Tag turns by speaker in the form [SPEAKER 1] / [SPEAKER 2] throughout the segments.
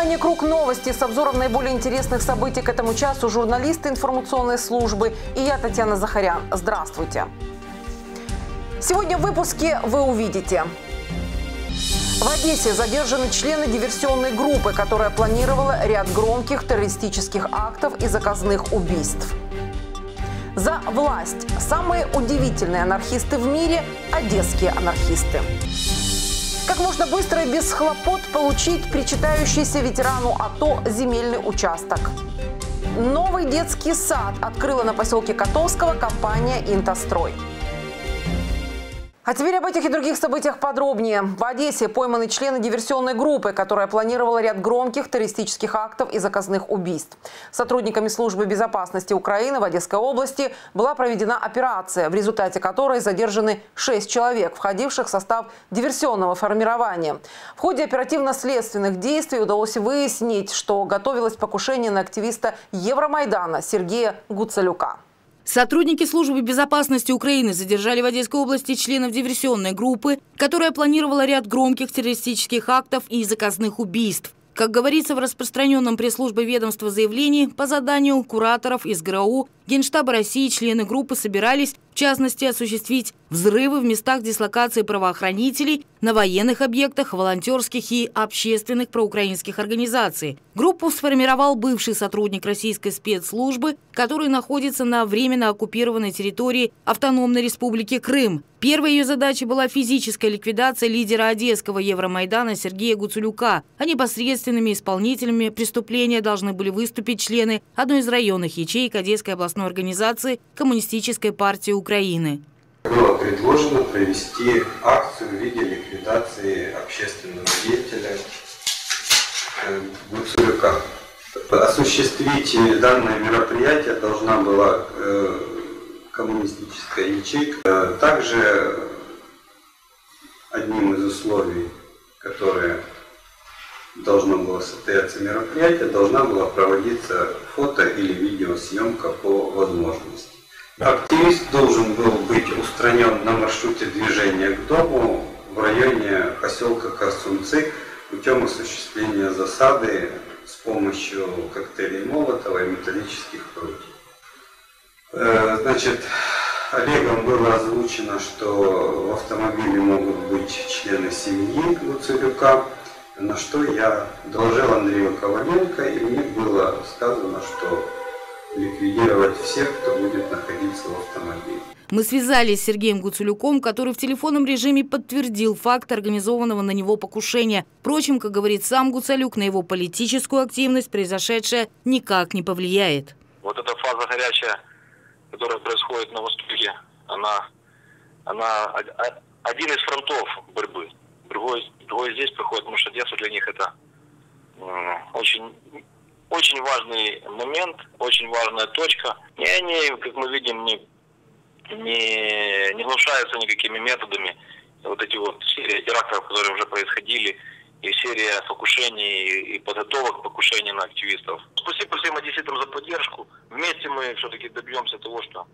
[SPEAKER 1] телекомпании «Круг новости» с обзором наиболее интересных событий к этому часу журналисты информационной службы и я, Татьяна Захарян. Здравствуйте. Сегодня в выпуске вы увидите. В Одессе задержаны члены диверсионной группы, которая планировала ряд громких террористических актов и заказных убийств. За власть. Самые удивительные анархисты в мире – одесские анархисты. Можно быстро и без хлопот получить причитающийся ветерану АТО земельный участок? Новый детский сад открыла на поселке Котовского компания «Интострой». А теперь об этих и других событиях подробнее. В Одессе пойманы члены диверсионной группы, которая планировала ряд громких террористических актов и заказных убийств. Сотрудниками службы безопасности Украины в Одесской области была проведена операция, в результате которой задержаны шесть человек, входивших в состав диверсионного формирования. В ходе оперативно-следственных действий удалось выяснить, что готовилось покушение на активиста Евромайдана Сергея Гуцалюка.
[SPEAKER 2] Сотрудники службы безопасности Украины задержали в Одесской области членов диверсионной группы, которая планировала ряд громких террористических актов и заказных убийств. Как говорится в распространенном пресс-службе ведомства заявлении, по заданию кураторов из ГРАУ Генштаба России члены группы собирались, в частности, осуществить взрывы в местах дислокации правоохранителей на военных объектах, волонтерских и общественных проукраинских организаций. Группу сформировал бывший сотрудник российской спецслужбы, который находится на временно оккупированной территории Автономной Республики Крым. Первой ее задачей была физическая ликвидация лидера Одесского Евромайдана Сергея Гуцулюка, а непосредственными исполнителями преступления должны были выступить члены одной из районных ячеек Одесской областной областной организации Коммунистической партии Украины.
[SPEAKER 3] Было предложено провести акцию в виде ликвидации общественного деятеля э, Гуцулюка. Осуществить данное мероприятие должна была э, коммунистическая ячейка. Также одним из условий, которые должно было состояться мероприятие, должна была проводиться фото или видеосъемка по возможности. Активист должен был быть устранен на маршруте движения к дому в районе поселка Корсунцы путем осуществления засады с помощью коктейлей Молотова и металлических прутьев. Э, значит, Олегом было озвучено, что в автомобиле могут быть члены семьи Луцелюка, на что я доложил Андрею Коваленко, и мне было сказано, что ликвидировать всех, кто будет находиться в автомобиле.
[SPEAKER 2] Мы связались с Сергеем Гуцулюком, который в телефонном режиме подтвердил факт организованного на него покушения. Впрочем, как говорит сам Гуцалюк, на его политическую активность произошедшее никак не повлияет.
[SPEAKER 4] Вот эта фаза горячая, которая происходит на Востоке, она, она один из фронтов борьбы другой, другой здесь приходит, потому что детство для них это очень, очень важный момент, очень важная точка. И они, как мы видим, не, не, не глушаются никакими методами. Вот эти вот серии терактов, которые уже происходили, и серия покушений и подготовок к покушению на активистов. Спасибо всем одесситам за поддержку. Вместе мы все-таки добьемся того, что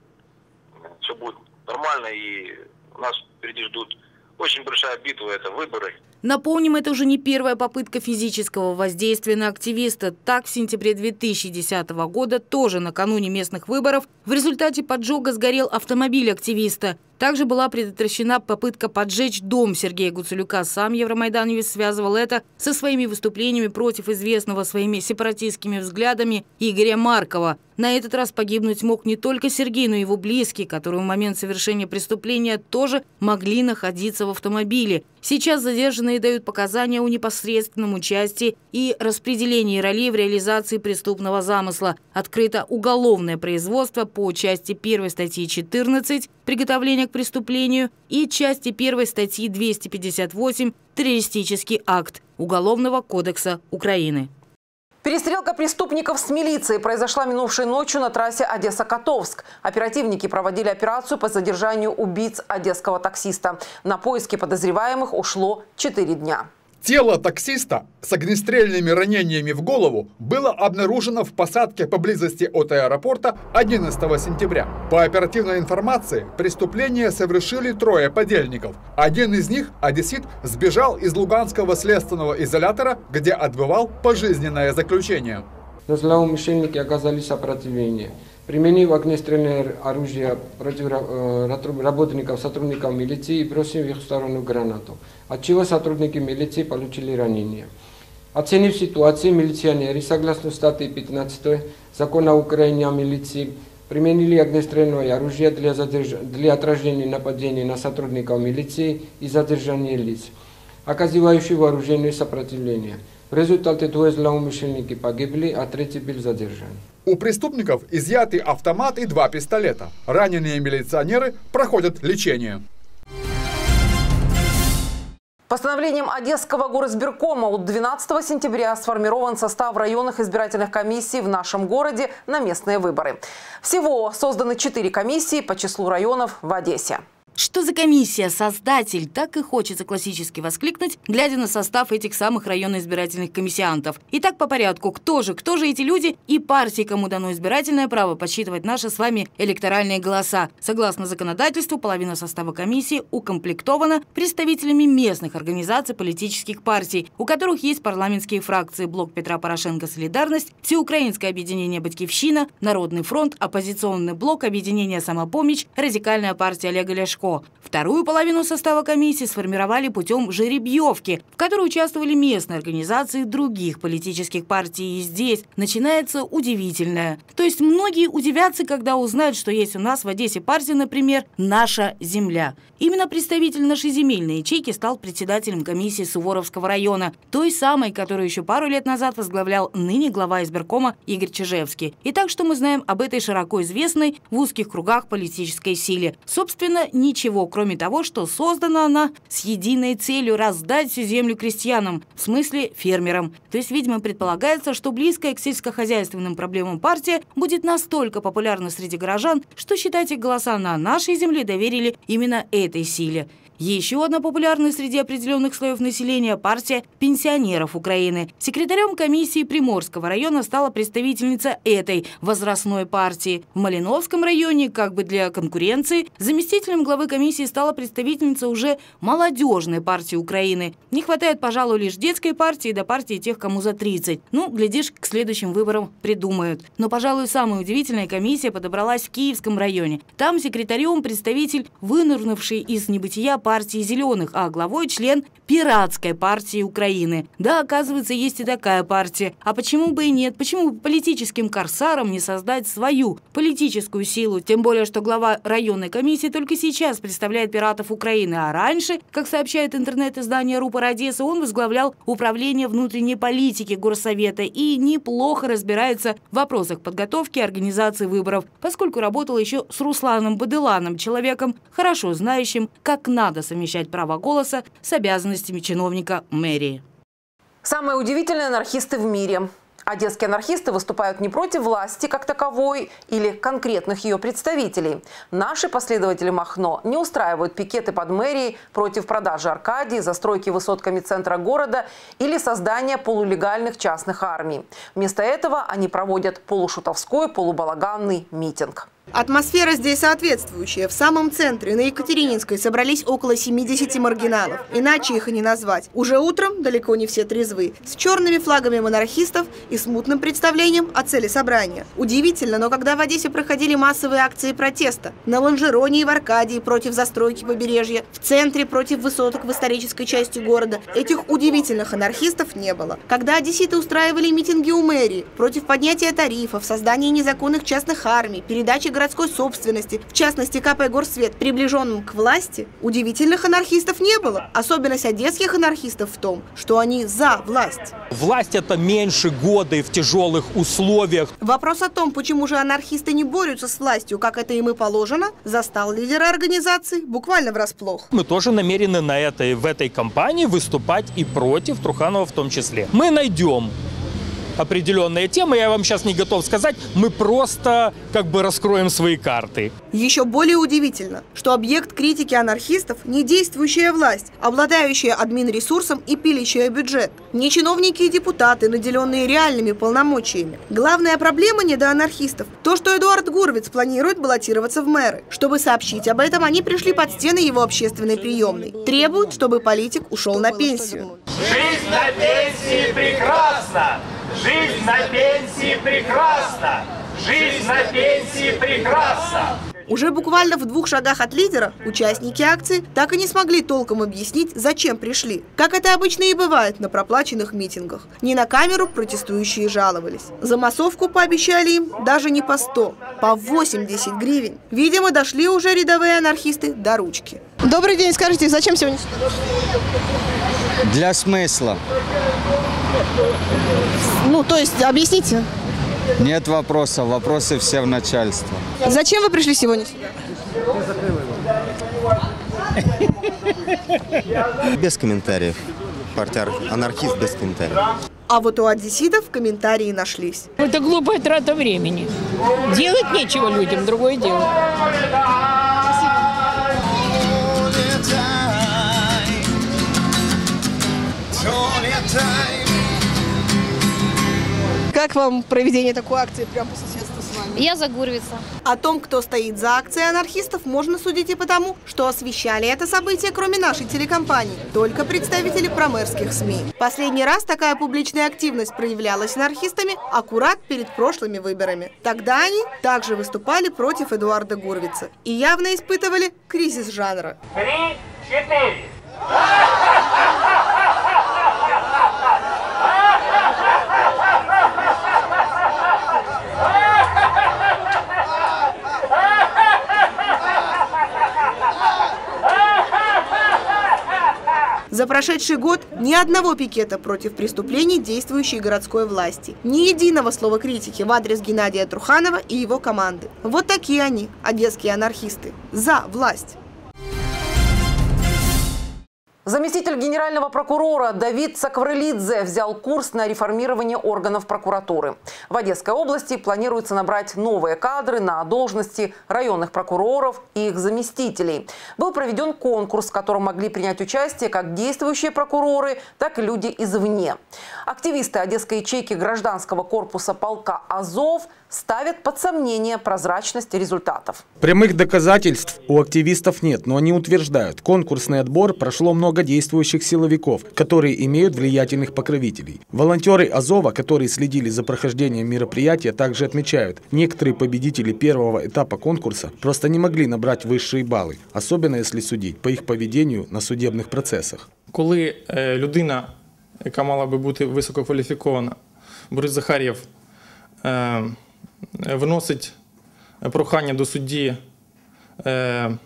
[SPEAKER 4] все будет нормально, и нас впереди ждут очень большая битва – это выборы.
[SPEAKER 2] Напомним, это уже не первая попытка физического воздействия на активиста. Так, в сентябре 2010 года, тоже накануне местных выборов, в результате поджога сгорел автомобиль активиста. Также была предотвращена попытка поджечь дом Сергея Гуцулюка. Сам Евромайдановец связывал это со своими выступлениями против известного своими сепаратистскими взглядами Игоря Маркова. На этот раз погибнуть мог не только Сергей, но и его близкие, которые в момент совершения преступления тоже могли находиться в автомобиле. Сейчас задержанные дают показания о непосредственном участии и распределении ролей в реализации преступного замысла. Открыто уголовное производство по части 1 статьи 14 «Приготовление к преступлению» и части 1 статьи 258 «Террористический акт» Уголовного кодекса Украины.
[SPEAKER 1] Перестрелка преступников с милицией произошла минувшей ночью на трассе Одесса-Котовск. Оперативники проводили операцию по задержанию убийц одесского таксиста. На поиски подозреваемых ушло 4 дня.
[SPEAKER 5] Тело таксиста с огнестрельными ранениями в голову было обнаружено в посадке поблизости от аэропорта 11 сентября. По оперативной информации, преступление совершили трое подельников. Один из них, одессит, сбежал из Луганского следственного изолятора, где отбывал пожизненное заключение.
[SPEAKER 6] Но злоумышленники оказали сопротивление. Применив огнестрельное оружие против работников, сотрудников милиции и бросив в их сторону гранату, от чего сотрудники милиции получили ранения. Оценив ситуацию, милиционеры, согласно статье 15 закона Украины о милиции, применили огнестрельное оружие для, задерж... для отражения нападений на сотрудников милиции и задержания лиц, оказывающих вооруженное сопротивление. В результате двое злоумышленники погибли, а третий был задержан.
[SPEAKER 5] У преступников изъяты автомат и два пистолета. Раненые милиционеры проходят лечение.
[SPEAKER 1] Постановлением Одесского горосберкома от 12 сентября сформирован состав районных избирательных комиссий в нашем городе на местные выборы. Всего созданы четыре комиссии по числу районов в Одессе.
[SPEAKER 2] Что за комиссия, создатель, так и хочется классически воскликнуть, глядя на состав этих самых районно-избирательных комиссиантов. Итак, по порядку, кто же, кто же эти люди и партии, кому дано избирательное право подсчитывать наши с вами электоральные голоса. Согласно законодательству, половина состава комиссии укомплектована представителями местных организаций политических партий, у которых есть парламентские фракции Блок Петра Порошенко «Солидарность», Всеукраинское объединение «Батькивщина», Народный фронт, Оппозиционный блок, Объединение «Самопомощь», Радикальная партия Олега Ляшко. Ляшко. Вторую половину состава комиссии сформировали путем жеребьевки, в которой участвовали местные организации других политических партий. И здесь начинается удивительное. То есть многие удивятся, когда узнают, что есть у нас в Одессе партия, например, «Наша земля». Именно представитель нашей земельной ячейки стал председателем комиссии Суворовского района, той самой, которую еще пару лет назад возглавлял ныне глава избиркома Игорь Чижевский. Итак, что мы знаем об этой широко известной в узких кругах политической силе? Собственно, ничего, кроме того, что создана она с единой целью раздать всю землю крестьянам, в смысле фермерам. То есть, видимо, предполагается, что близкая к сельскохозяйственным проблемам партия будет настолько популярна среди горожан, что считать их голоса на нашей земле доверили именно этой силе. Еще одна популярная среди определенных слоев населения партия пенсионеров Украины. Секретарем комиссии Приморского района стала представительница этой возрастной партии. В Малиновском районе, как бы для конкуренции, заместителем главы комиссии стала представительница уже молодежной партии Украины. Не хватает, пожалуй, лишь детской партии до партии тех, кому за 30. Ну, глядишь, к следующим выборам придумают. Но, пожалуй, самая удивительная комиссия подобралась в Киевском районе. Там секретарем представитель, вынырнувший из небытия партии «Зеленых», а главой член пиратской партии Украины. Да, оказывается, есть и такая партия. А почему бы и нет? Почему бы политическим корсарам не создать свою политическую силу? Тем более, что глава районной комиссии только сейчас представляет пиратов Украины. А раньше, как сообщает интернет-издание «Рупор Одесса», он возглавлял управление внутренней политики Горсовета и неплохо разбирается в вопросах подготовки и организации выборов, поскольку работал еще с Русланом Баделаном, человеком, хорошо знающим, как надо надо совмещать право голоса с обязанностями чиновника мэрии.
[SPEAKER 1] Самые удивительные анархисты в мире. Одесские анархисты выступают не против власти как таковой или конкретных ее представителей. Наши последователи Махно не устраивают пикеты под мэрией против продажи Аркадии, застройки высотками центра города или создания полулегальных частных армий. Вместо этого они проводят полушутовской, полубалаганный митинг.
[SPEAKER 3] Атмосфера здесь соответствующая. В самом центре, на Екатерининской, собрались около 70 маргиналов. Иначе их и не назвать. Уже утром далеко не все трезвы. С черными флагами монархистов и смутным представлением о цели собрания. Удивительно, но когда в Одессе проходили массовые акции протеста, на Лонжероне и в Аркадии против застройки побережья, в центре против высоток в исторической части города, этих удивительных анархистов не было. Когда одесситы устраивали митинги у мэрии против поднятия тарифов, создания незаконных частных армий, передачи городской собственности, в частности КП «Горсвет», приближенным к власти, удивительных анархистов не было. Особенность одесских анархистов в том, что они за власть.
[SPEAKER 7] Власть это меньше года и в тяжелых условиях.
[SPEAKER 3] Вопрос о том, почему же анархисты не борются с властью, как это им и положено, застал лидера организации буквально врасплох.
[SPEAKER 7] Мы тоже намерены на этой, в этой кампании выступать и против Труханова в том числе. Мы найдем определенные темы. Я вам сейчас не готов сказать. Мы просто как бы раскроем свои карты.
[SPEAKER 3] Еще более удивительно, что объект критики анархистов не действующая власть, обладающая админресурсом и пилящая бюджет. Не чиновники и депутаты, наделенные реальными полномочиями. Главная проблема недоанархистов – то, что Эдуард Гурвиц планирует баллотироваться в мэры. Чтобы сообщить об этом, они пришли под стены его общественной приемной. Требуют, чтобы политик ушел на пенсию.
[SPEAKER 8] Жизнь на пенсии прекрасна! Жизнь на пенсии прекрасна! Жизнь на пенсии прекрасна!
[SPEAKER 3] Уже буквально в двух шагах от лидера участники акции так и не смогли толком объяснить, зачем пришли. Как это обычно и бывает на проплаченных митингах. Не на камеру протестующие жаловались. За массовку пообещали им даже не по 100, по 80 гривен. Видимо, дошли уже рядовые анархисты до ручки. Добрый день, скажите, зачем сегодня
[SPEAKER 9] Для смысла.
[SPEAKER 3] Ну, то есть, объясните,
[SPEAKER 9] Нет вопросов, вопросы все в начальство.
[SPEAKER 3] зачем вы пришли сегодня сюда?
[SPEAKER 10] Без комментариев. Партия анархист без комментариев.
[SPEAKER 3] А вот у одесситов комментарии нашлись.
[SPEAKER 11] Это глупая трата времени. Делать нечего людям, другое дело.
[SPEAKER 3] Как вам проведение такой акции прямо по соседству с вами?
[SPEAKER 12] Я за Гурвица.
[SPEAKER 3] О том, кто стоит за акцией анархистов, можно судить и потому, что освещали это событие, кроме нашей телекомпании, только представители промэрских СМИ. Последний раз такая публичная активность проявлялась анархистами аккурат перед прошлыми выборами. Тогда они также выступали против Эдуарда Гурвица и явно испытывали кризис жанра.
[SPEAKER 8] Три, четыре.
[SPEAKER 3] За прошедший год ни одного пикета против преступлений действующей городской власти. Ни единого слова критики в адрес Геннадия Труханова и его команды. Вот такие они, одесские анархисты. За власть.
[SPEAKER 1] Заместитель генерального прокурора Давид Сакврелидзе взял курс на реформирование органов прокуратуры. В Одесской области планируется набрать новые кадры на должности районных прокуроров и их заместителей. Был проведен конкурс, в котором могли принять участие как действующие прокуроры, так и люди извне. Активисты Одесской ячейки гражданского корпуса полка «Азов» ставят под сомнение прозрачность результатов.
[SPEAKER 13] Прямых доказательств у активистов нет, но они утверждают, конкурсный отбор прошло много действующих силовиков, которые имеют влиятельных покровителей. Волонтеры Азова, которые следили за прохождением мероприятия, также отмечают, некоторые победители первого этапа конкурса просто не могли набрать высшие баллы, особенно если судить по их поведению на судебных процессах.
[SPEAKER 14] Коли е, людина, яка мала би бути висококваліфікована, Борис Захарєв, е, виносить прохання до судді е, е,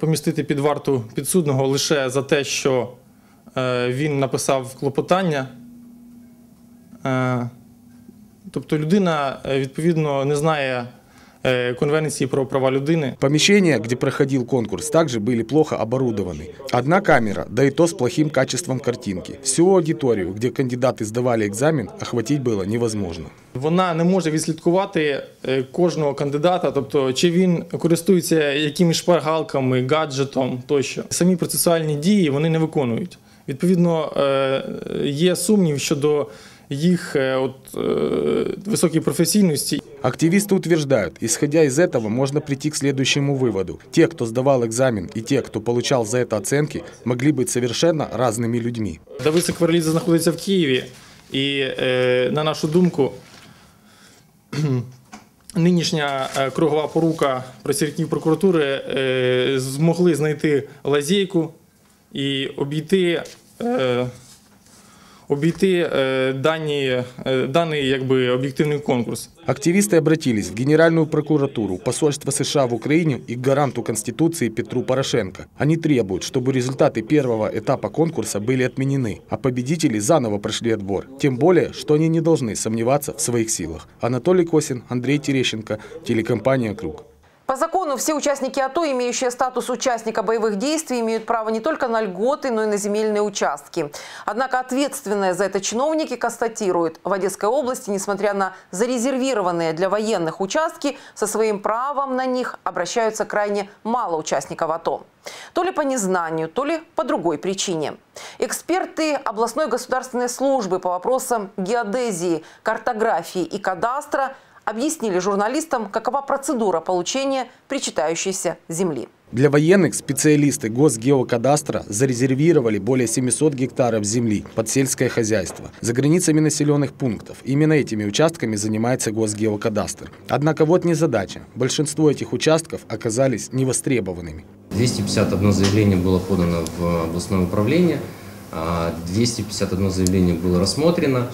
[SPEAKER 14] помістити під варту підсудного лише за те, що е, він написав клопотання. Е, тобто людина, е, відповідно, не знає е, Конвенції про права людини.
[SPEAKER 13] Помещения, где проходил конкурс, также были плохо оборудованы. Одна камера, да и то с плохим качеством картинки. Всю аудиторию, где кандидаты сдавали экзамен, охватить было невозможно.
[SPEAKER 14] Вона не може відслідкувати е, кожного кандидата, тобто чи він користується якимись шпаргалками, гаджетом тощо. Самі процесуальні дії вони не виконують. Відповідно, е, є сумнів щодо їх е, от, е, високій професійності.
[SPEAKER 13] Активисты утверждают, исходя из этого, можно прийти к следующему выводу. Те, кто сдавал экзамен, и те, кто получал за это оценки, могли быть совершенно разными людьми.
[SPEAKER 14] Давид Сакварелідзе знаходиться в Києві, і е, на нашу думку, нинішня е, кругова порука працівників прокуратури е, змогли знайти лазейку і обійти. Е, Обійти е, дані, е, даний якби об'єктивний конкурс.
[SPEAKER 13] Активисты обратились в Генеральную прокуратуру, посольство США в Украине и к гаранту Конституции Петру Порошенко. Они требуют, чтобы результаты первого этапа конкурса были отменены, а победители заново прошли отбор. Тем более, что они не должны сомневаться в своих силах. Анатолий Косин, Андрей Терещенко, телекомпания «Круг».
[SPEAKER 1] По закону все участники АТО, имеющие статус участника боевых действий, имеют право не только на льготы, но и на земельные участки. Однако ответственные за это чиновники констатируют, в Одесской области, несмотря на зарезервированные для военных участки, со своим правом на них обращаются крайне мало участников АТО. То ли по незнанию, то ли по другой причине. Эксперты областной государственной службы по вопросам геодезии, картографии и кадастра – объяснили журналистам, какова процедура получения причитающейся земли.
[SPEAKER 13] Для военных специалисты Госгеокадастра зарезервировали более 700 гектаров земли под сельское хозяйство за границами населенных пунктов. Именно этими участками занимается Госгеокадастр. Однако вот незадача. Большинство этих участков оказались невостребованными.
[SPEAKER 12] 251 заявление было подано в областное управление, 251 а заявление было рассмотрено,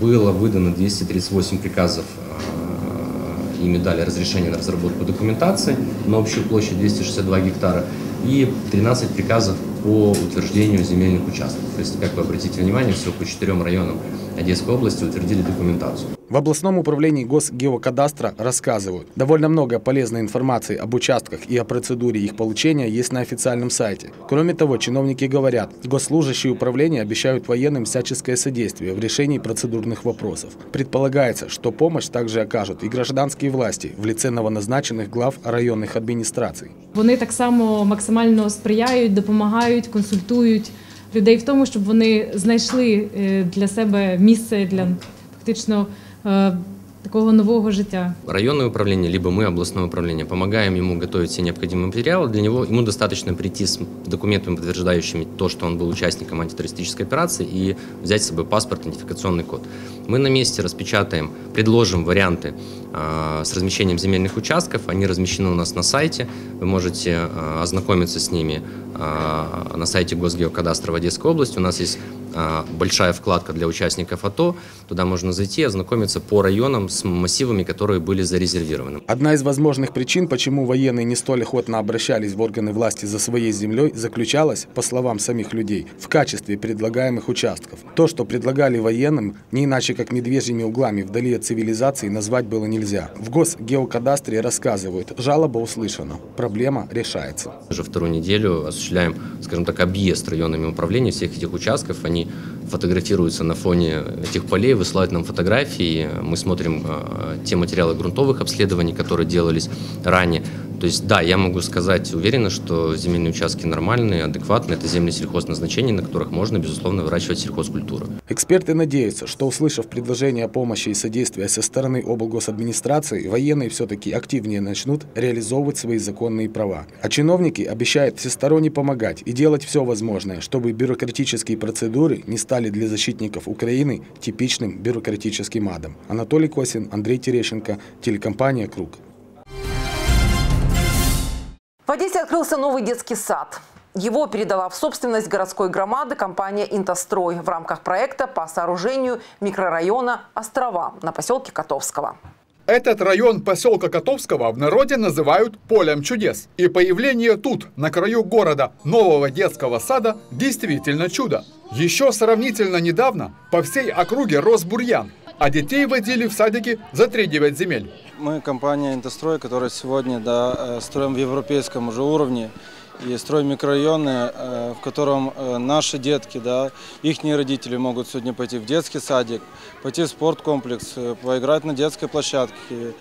[SPEAKER 12] было выдано 238 приказов, а, ими дали разрешение на разработку документации на общую площадь 262 гектара и 13 приказов по утверждению земельных участков. То есть, как вы обратите внимание, всего по четырем районам Одесской области утвердили документацию.
[SPEAKER 13] В областном управлении Госгеокадастра рассказывают, довольно много полезной информации об участках и о процедуре их получения есть на официальном сайте. Кроме того, чиновники говорят, госслужащие управления обещают военным всяческое содействие в решении процедурных вопросов. Предполагается, что помощь также окажут и гражданские власти в лице новоназначенных глав районных адміністрацій.
[SPEAKER 15] Вони так само максимально сприяють, допомагають, консультують людей в тому, щоб вони знайшли для себе місце для фактично такого нового життя.
[SPEAKER 12] Районное управление, либо мы, областное управление, помогаем ему готовить все необходимые материалы. Для него ему достаточно прийти с документами, подтверждающими то, что он был участником антитеррористической операции, и взять с собой паспорт, идентификационный код. Мы на месте распечатаем, предложим варианты э, с размещением земельных участков. Они размещены у нас на сайте. Вы можете э, ознакомиться с ними э, на сайте Госгеокадастра в Одесской области. У нас есть большая вкладка для участников АТО. Туда можно зайти ознакомиться по районам с массивами, которые были зарезервированы.
[SPEAKER 13] Одна из возможных причин, почему военные не столь охотно обращались в органы власти за своей землей, заключалась, по словам самих людей, в качестве предлагаемых участков. То, что предлагали военным, не иначе как медвежьими углами вдали от цивилизации, назвать было нельзя. В Госгеокадастре рассказывают, жалоба услышана, проблема решается.
[SPEAKER 12] Уже вторую неделю осуществляем, скажем так, объезд районными управлениями всех этих участков. Они фотографируются на фоне этих полей, высылают нам фотографии, мы смотрим э, те материалы грунтовых обследований, которые делались ранее. То есть, да, я могу сказать уверенно, что земельные участки нормальные, адекватные. Это земли сельхозназначения, на которых можно, безусловно, выращивать сельхозкультуру.
[SPEAKER 13] Эксперты надеются, что, услышав предложение о помощи и содействия со стороны облгосадминистрации, военные все-таки активнее начнут реализовывать свои законные права. А чиновники обещают всесторонне помогать и делать все возможное, чтобы бюрократические процедуры не стали для защитников Украины типичным бюрократическим адом. Анатолий Косин, Андрей Терещенко, телекомпания «Круг».
[SPEAKER 1] В Одессе открылся новый детский сад. Его передала в собственность городской громады компания «Интострой» в рамках проекта по сооружению микрорайона «Острова» на поселке Котовского.
[SPEAKER 5] Этот район поселка Котовского в народе называют «полем чудес». И появление тут, на краю города, нового детского сада действительно чудо. Еще сравнительно недавно по всей округе рос бурьян, а детей водили в садики за 3-9 земель.
[SPEAKER 16] Мы компания «Интострой», которая сегодня да, э, строим в европейском уже уровне и строим микрорайоны, э, в котором э, наши детки, да, их родители могут сегодня пойти в детский садик, пойти в спорткомплекс, поиграть на детской площадке.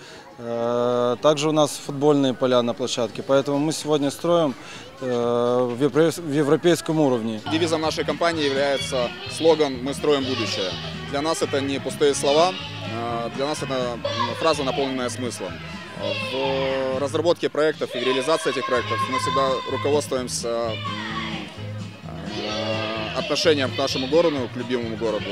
[SPEAKER 16] Также у нас футбольные поля на площадке, поэтому мы сегодня строим в европейском уровне.
[SPEAKER 17] Девизом нашей компании является слоган «Мы строим будущее». Для нас это не пустые слова, а, для нас это фраза, наполненная смыслом. В разработке проектов и реализации этих проектов мы всегда руководствуемся отношением к нашему городу, к любимому городу.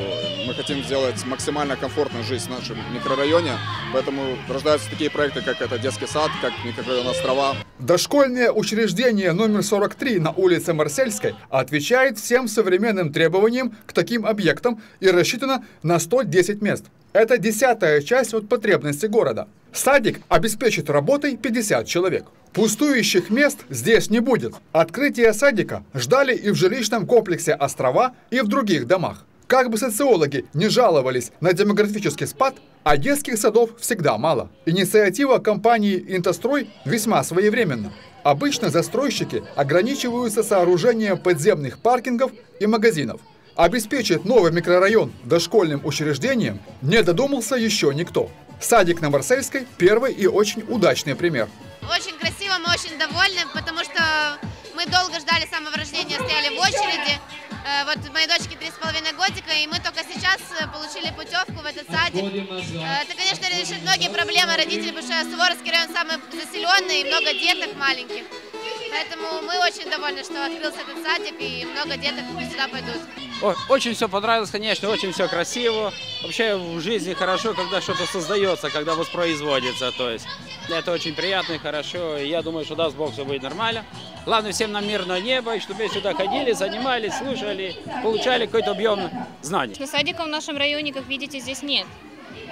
[SPEAKER 17] Мы хотим сделать максимально комфортную жизнь в нашем микрорайоне, поэтому рождаются такие проекты, как это детский сад, как микрорайон Острова.
[SPEAKER 5] Дошкольное учреждение номер 43 на улице Марсельской отвечает всем современным требованиям к таким объектам и рассчитано на 110 мест. Это десятая часть от потребностей города. Садик обеспечит работой 50 человек. Пустующих мест здесь не будет. Открытие садика ждали и в жилищном комплексе «Острова», и в других домах. Как бы социологи не жаловались на демографический спад, а детских садов всегда мало. Инициатива компании «Интострой» весьма своевременна. Обычно застройщики ограничиваются сооружением подземных паркингов и магазинов. Обеспечить новый микрорайон дошкольным учреждением не додумался еще никто. Садик на Марсельской – первый и очень удачный пример.
[SPEAKER 18] Очень красиво, мы очень довольны, потому что мы долго ждали самого рождения, стояли в очереди. Э, вот моей дочке три с половиной годика, и мы только сейчас э, получили путевку в этот садик. Э, это, конечно, решит многие проблемы родителей, потому что Суворовский район самый заселенный и много деток маленьких. Поэтому мы очень довольны, что открылся этот садик, и много деток сюда пойдут.
[SPEAKER 19] Очень все понравилось, конечно, очень все красиво. Вообще в жизни хорошо, когда что-то создается, когда воспроизводится. То есть это очень приятно и хорошо. И я думаю, что даст Бог, все будет нормально. Главное, всем нам мирное небо, и чтобы сюда ходили, занимались, слушали, получали какой-то объем знаний.
[SPEAKER 20] Садиков в нашем районе, как видите, здесь нет.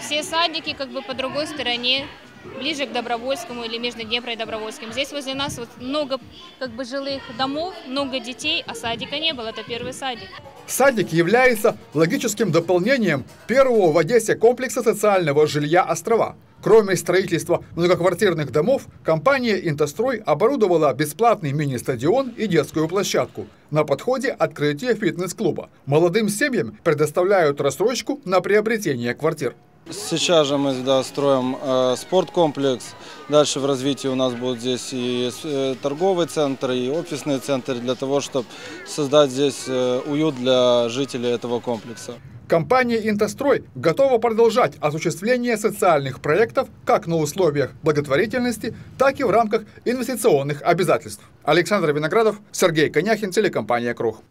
[SPEAKER 20] Все садики как бы по другой стороне, ближе к Добровольскому или между Днепром и Добровольским. Здесь возле нас вот много как бы жилых домов, много детей, а садика не было. Это первый садик.
[SPEAKER 5] Садик является логическим дополнением первого в Одессе комплекса социального жилья «Острова». Кроме строительства многоквартирных домов, компания «Интострой» оборудовала бесплатный мини-стадион и детскую площадку. На подходе открытие фитнес-клуба. Молодым семьям предоставляют рассрочку на приобретение квартир.
[SPEAKER 16] Сейчас же мы да, строим э, спорткомплекс. Дальше в развитии у нас будут здесь и э, торговый центр, и офисный центр для того, чтобы создать здесь э, уют для жителей этого комплекса.
[SPEAKER 5] Компания «Интострой» готова продолжать осуществление социальных проектов как на условиях благотворительности, так и в рамках инвестиционных обязательств. Александр Виноградов, Сергей Коняхин, телекомпания «Круг».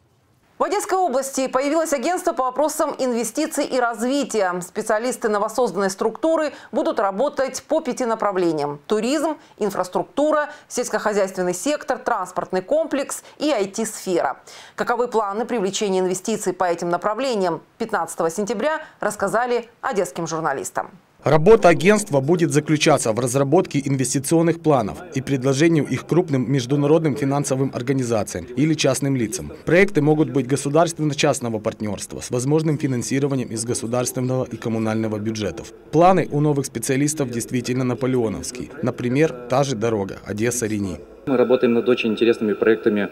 [SPEAKER 1] В Одесской области появилось агентство по вопросам инвестиций и развития. Специалисты новосозданной структуры будут работать по пяти направлениям. Туризм, инфраструктура, сельскохозяйственный сектор, транспортный комплекс и IT-сфера. Каковы планы привлечения инвестиций по этим направлениям 15 сентября рассказали одесским журналистам.
[SPEAKER 13] Работа агентства будет заключаться в разработке инвестиционных планов и предложению их крупным международным финансовым организациям или частным лицам. Проекты могут быть государственно-частного партнерства с возможным финансированием из государственного и коммунального бюджетов. Планы у новых специалистов действительно наполеоновские. Например, та же дорога Одесса-Рени.
[SPEAKER 21] Мы работаем над очень интересными проектами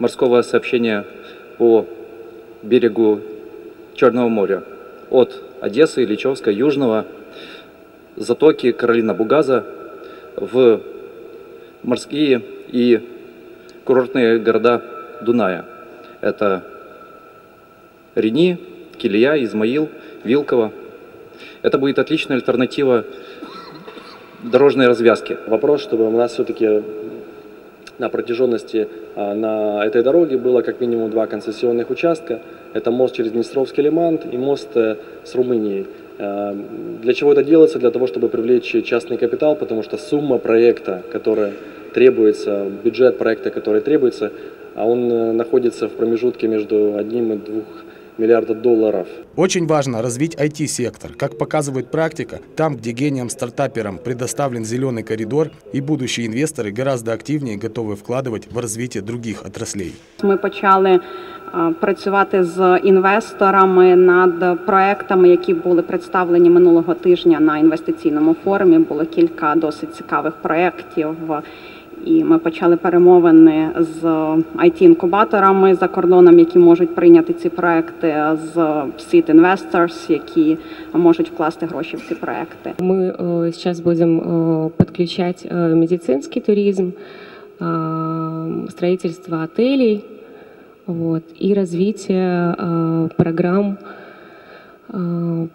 [SPEAKER 21] морского сообщения по берегу Черного моря от Одессы, Ильичевска, Южного, затоки Каролина Бугаза в морские и курортные города Дуная. Это Рени, Килия, Измаил, Вилково. Это будет отличная альтернатива дорожной развязки. Вопрос, чтобы у нас все-таки на протяженности а, на этой дороге было как минимум два концессионных участка. Это мост через Днестровский лиман и мост э, с Румынией. Э, для чего это делается? Для того, чтобы привлечь частный капитал, потому что сумма проекта, которая требуется, бюджет проекта, который требуется, а он э, находится в промежутке между одним и двух миллиарда долларов.
[SPEAKER 13] Очень важно развить IT-сектор. Как показывает практика, там, где гениям-стартаперам предоставлен зеленый коридор, и будущие инвесторы гораздо активнее готовы вкладывать в развитие других отраслей.
[SPEAKER 22] Мы почали працювати з інвесторами над проектами, які були представлені минулого тижня на інвестиційному форумі. Було кілька досить цікавих проєктів. І ми почали перемовини з it інкубаторами за кордоном, які можуть прийняти ці проекти, з Seed Investors, які можуть вкласти гроші в ці проекти.
[SPEAKER 23] Ми зараз будемо підключати медицинский туризм, строительство отелей вот, и развитие программ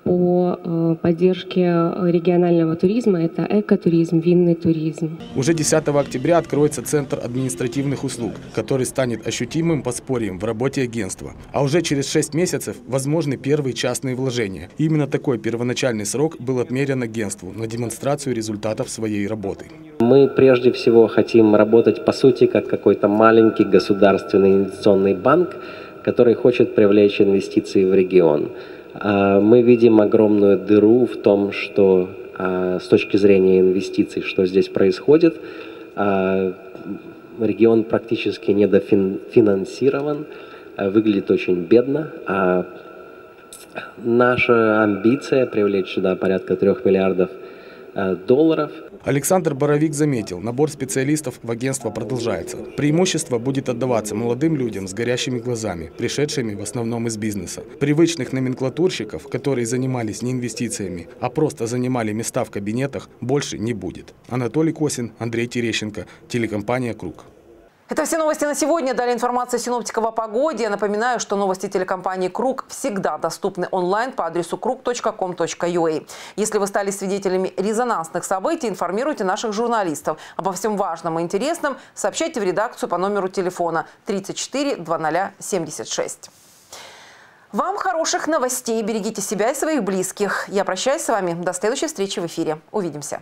[SPEAKER 23] по поддержке регионального туризма. Это экотуризм, винный туризм.
[SPEAKER 13] Уже 10 октября откроется Центр административных услуг, который станет ощутимым подспорьем в работе агентства. А уже через 6 месяцев возможны первые частные вложения. Именно такой первоначальный срок был отмерен агентству на демонстрацию результатов своей работы.
[SPEAKER 24] Мы прежде всего хотим работать по сути как какой-то маленький государственный инвестиционный банк, который хочет привлечь инвестиции в регион. А, мы видим огромную дыру в том, что а, с точки зрения инвестиций, что здесь происходит, а, регион практически недофинансирован. э, выглядит очень бедно. Наша амбиция привлечь сюда порядка трех миллиардов э, долларов.
[SPEAKER 13] Александр Боровик заметил, набор специалистов в агентство продолжается. Преимущество будет отдаваться молодым людям с горящими глазами, пришедшими в основном из бизнеса. Привычных номенклатурщиков, которые занимались не инвестициями, а просто занимали места в кабинетах, больше не будет. Анатолий Косин, Андрей Терещенко, телекомпания «Круг».
[SPEAKER 1] Это все новости на сегодня. Дали информацию синоптиков о погоде. Я напоминаю, что новости телекомпании «Круг» всегда доступны онлайн по адресу krug.com.ua. Если вы стали свидетелями резонансных событий, информируйте наших журналистов. Обо всем важном и интересном сообщайте в редакцию по номеру телефона 34 0076. Вам хороших новостей. Берегите себя и своих близких. Я прощаюсь с вами. До следующей встречи в эфире. Увидимся.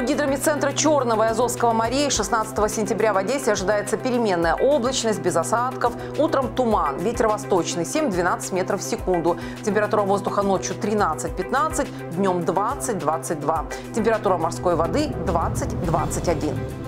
[SPEAKER 1] Прогнозу гидромедцентра Черного и Азовского морей 16 сентября в Одессе ожидается переменная облачность без осадков. Утром туман, ветер восточный 7-12 метров в секунду. Температура воздуха ночью 13-15, днем 20-22. Температура морской воды 20-21.